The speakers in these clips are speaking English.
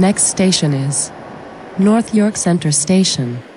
Next station is North York Center Station.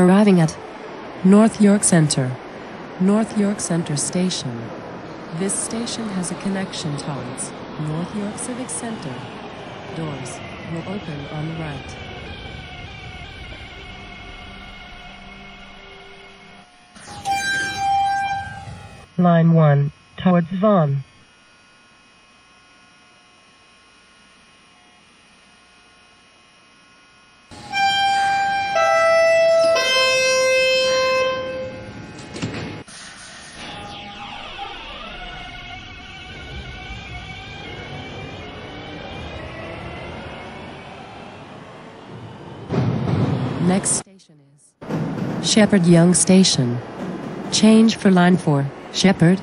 Arriving at North York Center. North York Center Station. This station has a connection towards North York Civic Center. Doors will open on the right. Line 1 towards Vaughan. Sheppard Yonge Station. Change for line 4, Sheppard.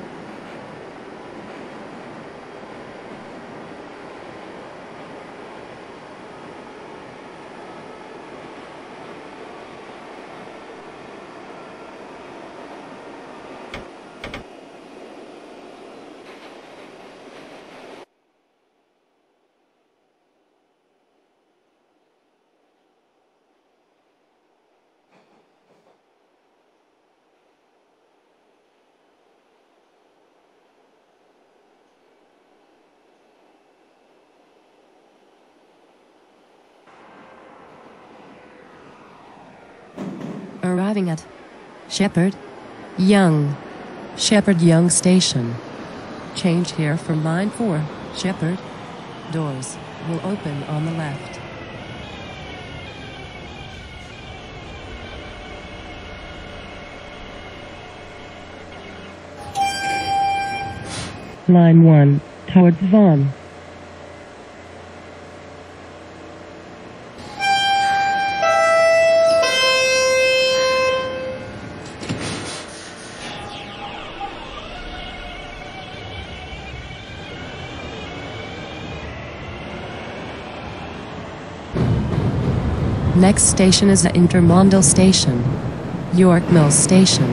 Arriving at Sheppard Yonge. Sheppard Yonge Station. Change here for line 4, Sheppard. Doors will open on the left. Line 1 towards Vaughan. Next station is the Intermodal Station, York Mills Station.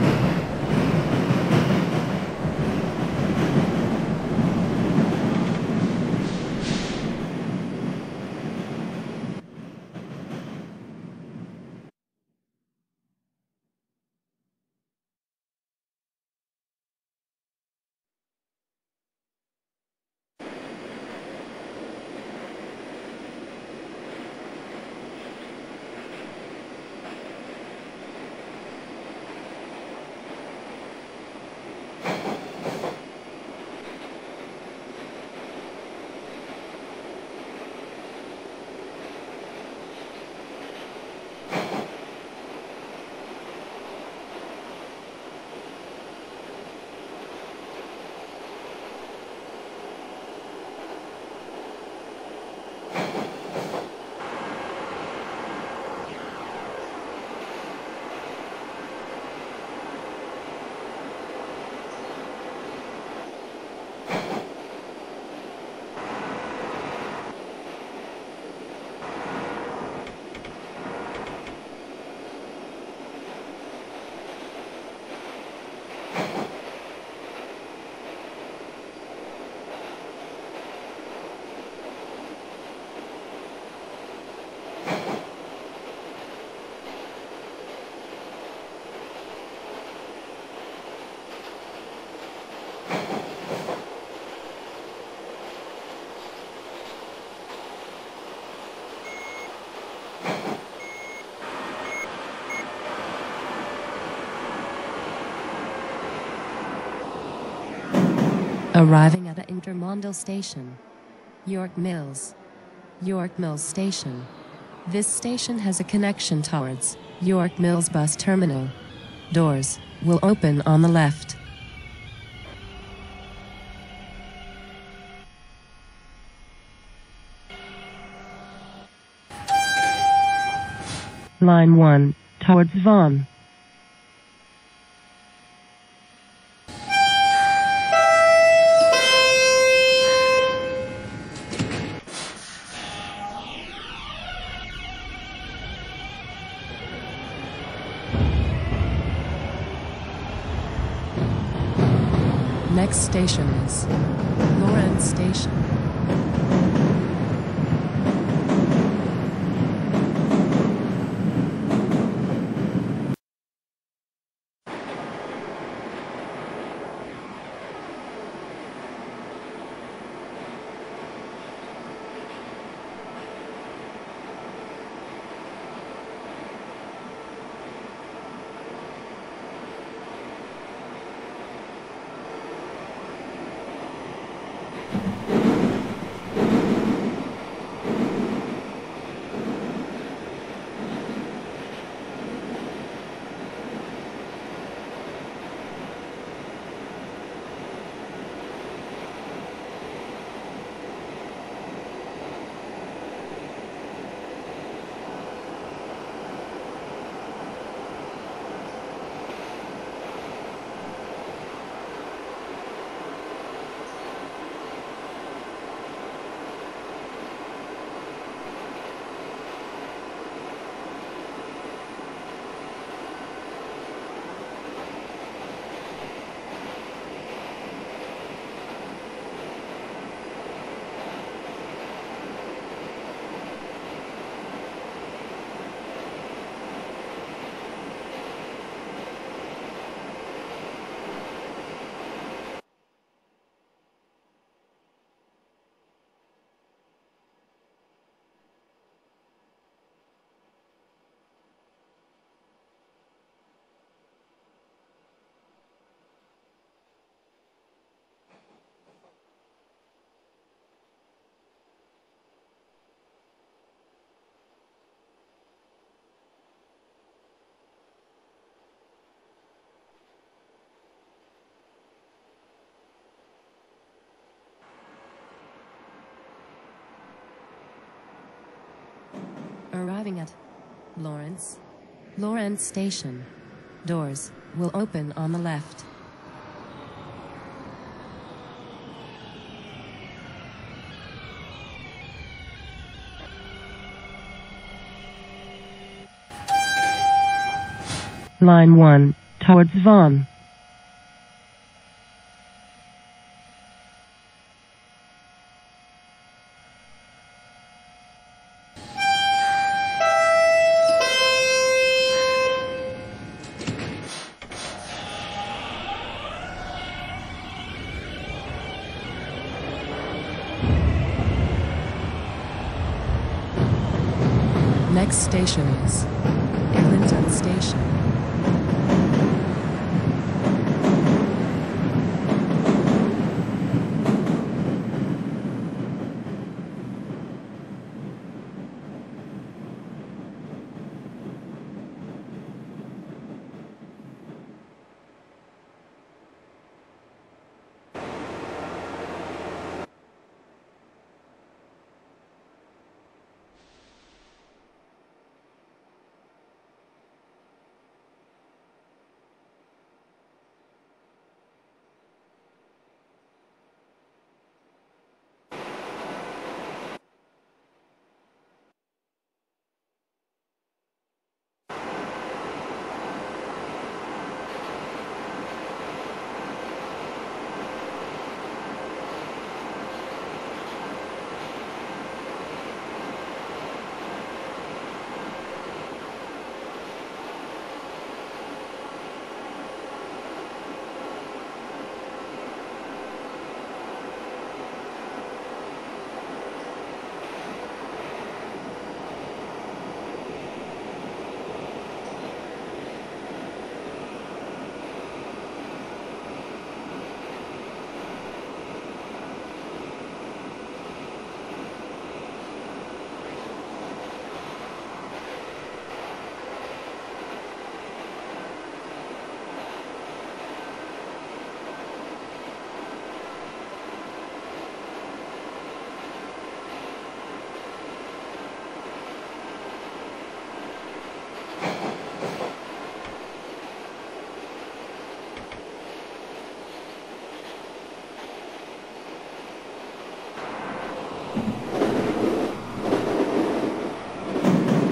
Arriving at Intermodal Station, York Mills. York Mills Station. This station has a connection towards York Mills Bus Terminal. Doors will open on the left. Line 1 towards Vaughan. Arriving at Lawrence. Lawrence Station. Doors will open on the left. Line 1 towards Vaughan. Next station is Eglinton Station.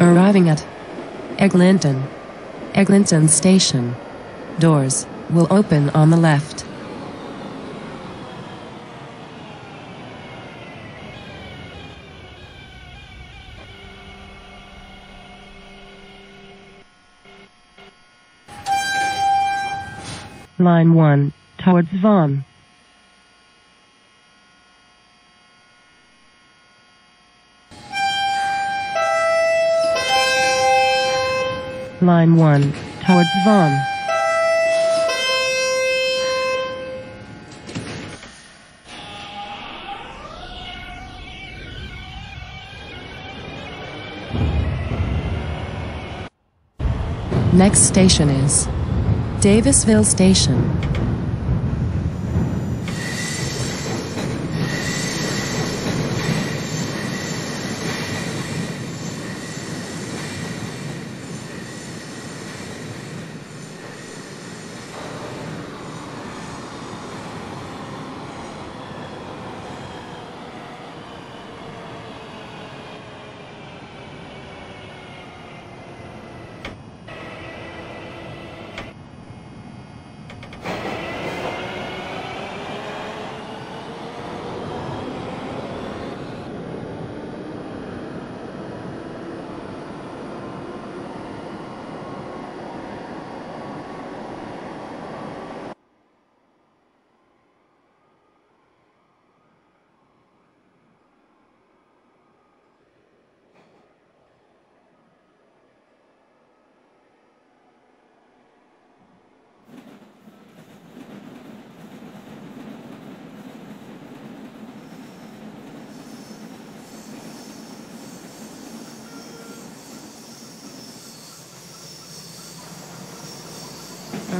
Arriving at Eglinton. Eglinton Station. Doors will open on the left. Line 1, towards Vaughan. Line 1, towards Vaughan. Next station is Davisville Station.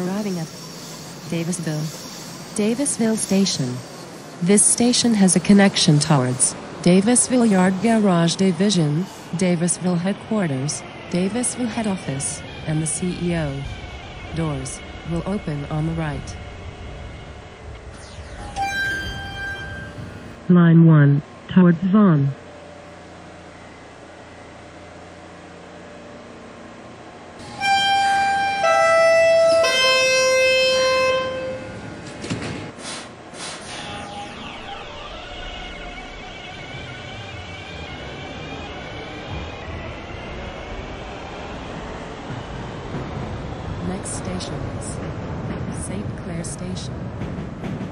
Arriving at Davisville. Davisville Station. This station has a connection towards Davisville Yard Garage Division, Davisville Headquarters, Davisville Head Office, and the CEO. Doors will open on the right. Line 1, towards Vaughan. うん。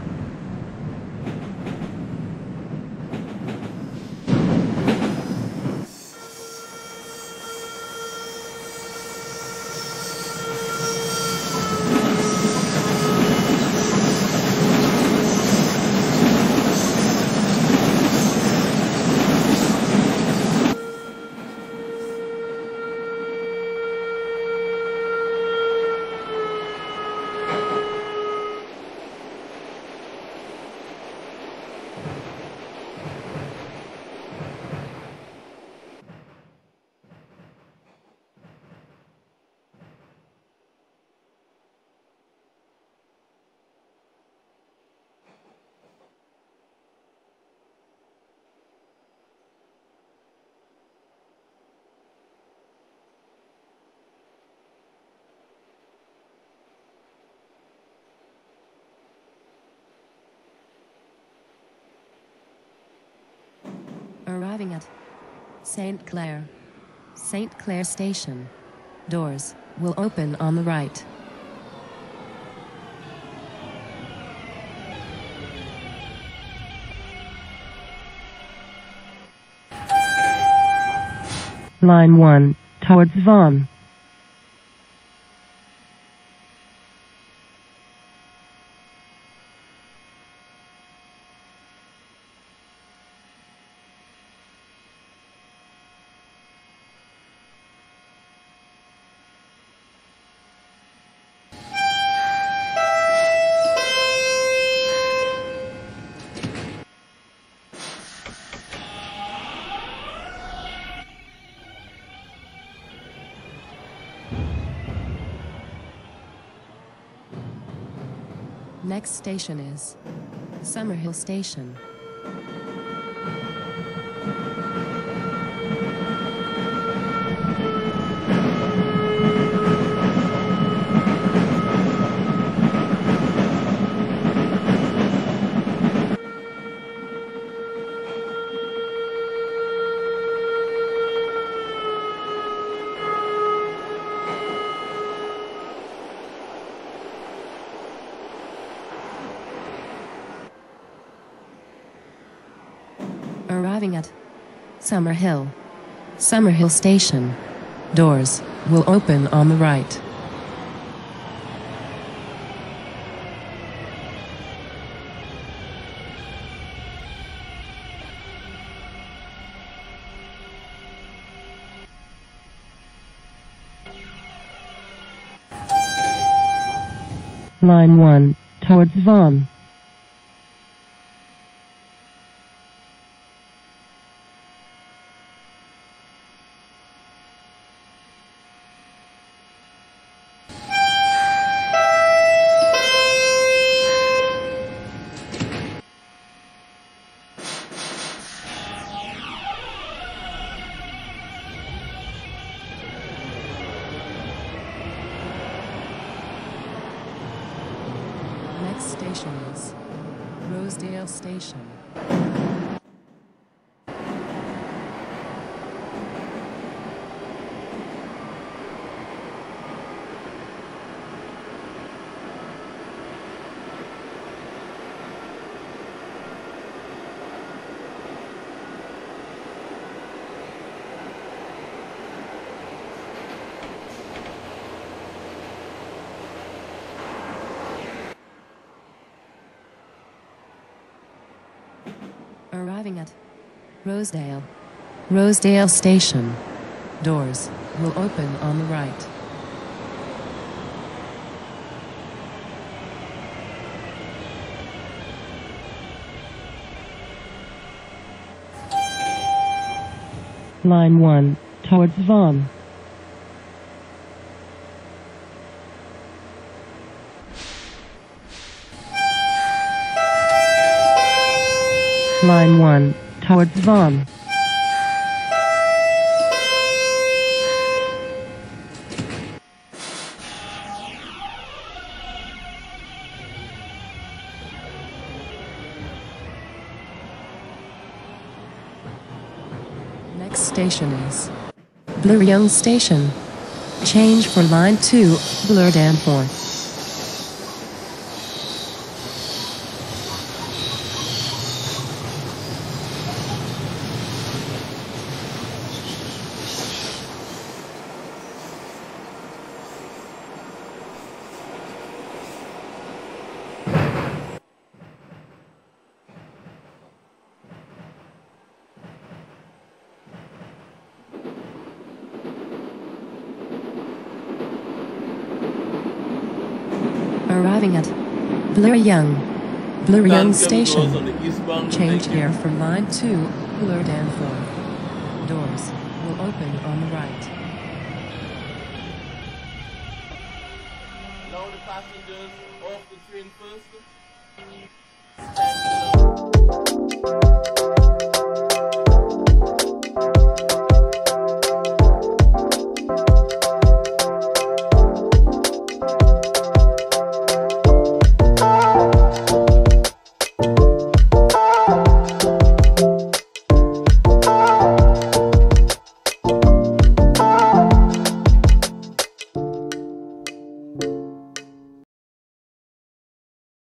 Arriving at St. Clair. St. Clair Station. Doors will open on the right. Line 1, towards Vaughan. Next station is Summerhill Station. Arriving at Summerhill. Summerhill Station. Doors will open on the right. Line 1, towards Vaughan. Next station is Rosedale Station. Arriving at Rosedale. Rosedale Station. Doors will open on the right. Line 1, towards Vaughan. Line 1, towards Vaughan. Next station is Bloor Station. Change for line 2, Bloor Danforth. Arriving at Bloor Yonge. Bloor Yonge Station. Change here from line 2, Bloor Danforth. Doors will open on the right. Now the passengers off the train first.